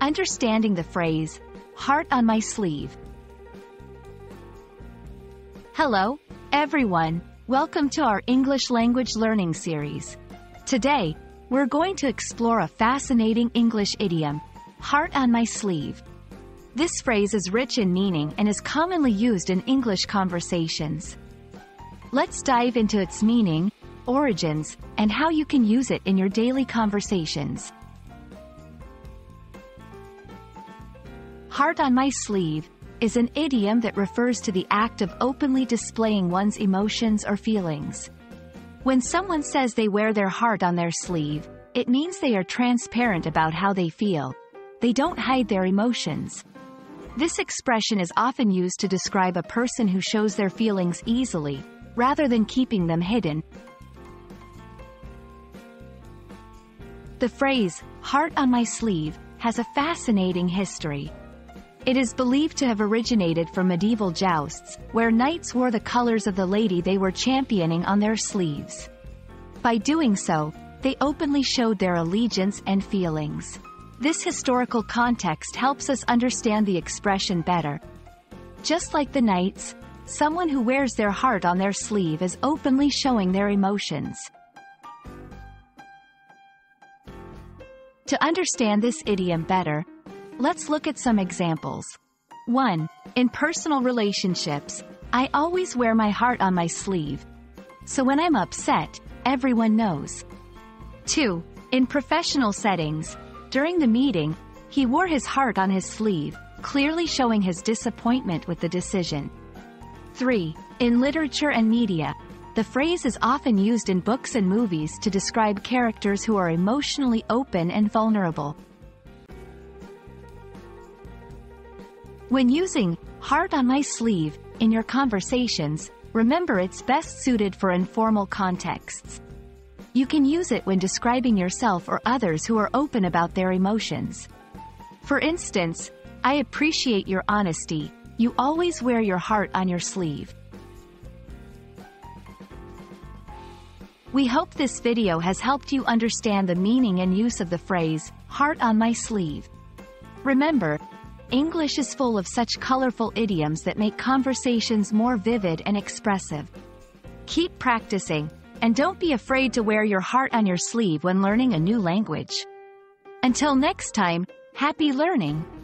Understanding the phrase, heart on my sleeve. Hello, everyone. Welcome to our English language learning series. Today, we're going to explore a fascinating English idiom, heart on my sleeve. This phrase is rich in meaning and is commonly used in English conversations. Let's dive into its meaning, origins, and how you can use it in your daily conversations. Heart on my sleeve is an idiom that refers to the act of openly displaying one's emotions or feelings. When someone says they wear their heart on their sleeve, it means they are transparent about how they feel. They don't hide their emotions. This expression is often used to describe a person who shows their feelings easily, rather than keeping them hidden. The phrase, heart on my sleeve, has a fascinating history. It is believed to have originated from medieval jousts, where knights wore the colors of the lady they were championing on their sleeves. By doing so, they openly showed their allegiance and feelings. This historical context helps us understand the expression better. Just like the knights, someone who wears their heart on their sleeve is openly showing their emotions. To understand this idiom better, let's look at some examples. 1. In personal relationships, I always wear my heart on my sleeve. So when I'm upset, everyone knows. 2. In professional settings, during the meeting, he wore his heart on his sleeve, clearly showing his disappointment with the decision. 3. In literature and media, the phrase is often used in books and movies to describe characters who are emotionally open and vulnerable. When using heart on my sleeve in your conversations, remember it's best suited for informal contexts. You can use it when describing yourself or others who are open about their emotions. For instance, I appreciate your honesty. You always wear your heart on your sleeve. We hope this video has helped you understand the meaning and use of the phrase, heart on my sleeve. Remember, English is full of such colorful idioms that make conversations more vivid and expressive. Keep practicing, and don't be afraid to wear your heart on your sleeve when learning a new language. Until next time, happy learning!